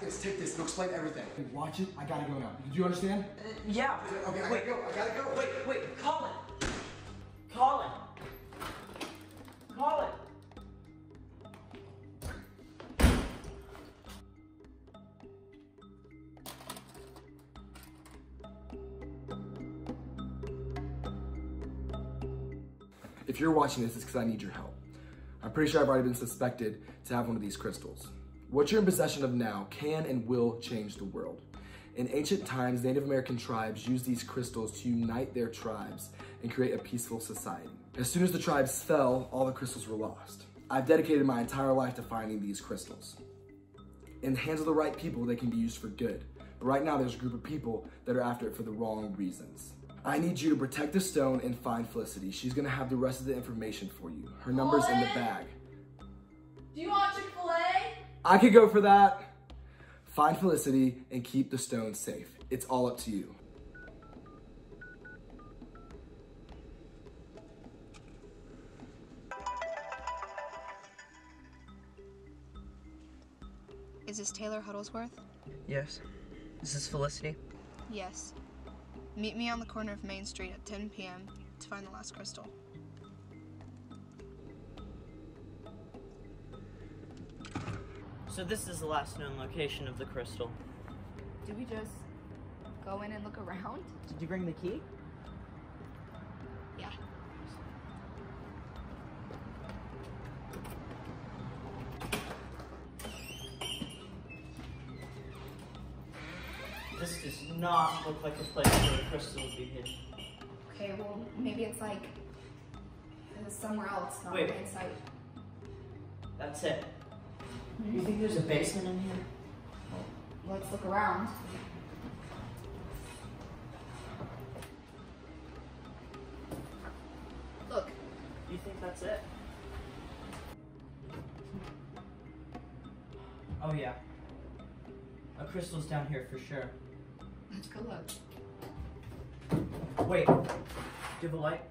this, take this, it'll explain everything. Watch it, I gotta go now. Did you understand? Uh, yeah. Okay, I wait, gotta go, I gotta go. Wait, wait, Colin. Colin. Colin. If you're watching this, it's because I need your help. I'm pretty sure I've already been suspected to have one of these crystals. What you're in possession of now can and will change the world. In ancient times, Native American tribes used these crystals to unite their tribes and create a peaceful society. As soon as the tribes fell, all the crystals were lost. I've dedicated my entire life to finding these crystals. In the hands of the right people, they can be used for good. But right now, there's a group of people that are after it for the wrong reasons. I need you to protect the stone and find Felicity. She's gonna have the rest of the information for you. Her number's in the bag. Do you want Chick-fil-A? I could go for that. Find Felicity and keep the stone safe. It's all up to you. Is this Taylor Huddlesworth? Yes. Is This is Felicity. Yes. Meet me on the corner of Main Street at 10 p.m. to find the last crystal. So this is the last known location of the crystal. Do we just go in and look around? Did you bring the key? Yeah. This does not look like a place where a crystal would be hidden. Okay, well, maybe it's like uh, somewhere else, not Wait. in sight. That's it. You think there's a basement in here? Let's look around. Look, You think that's it? Oh yeah. A crystal's down here for sure. let's go look. Wait. Do you have a light?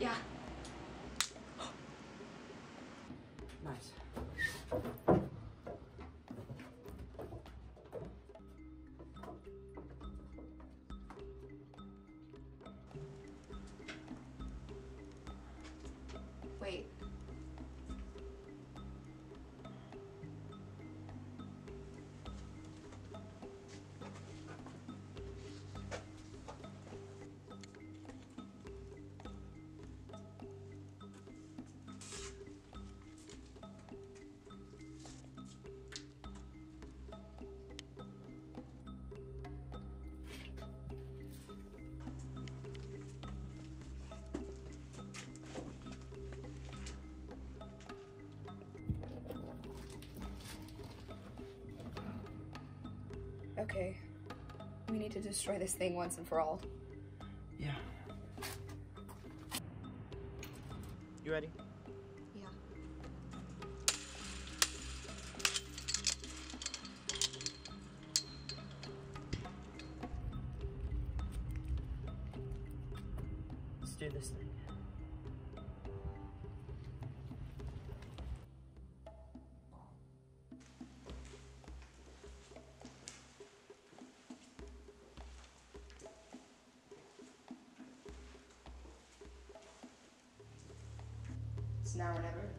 Yeah. Wait. Okay. We need to destroy this thing once and for all. Yeah. You ready? Yeah. Let's do this thing. Now or never.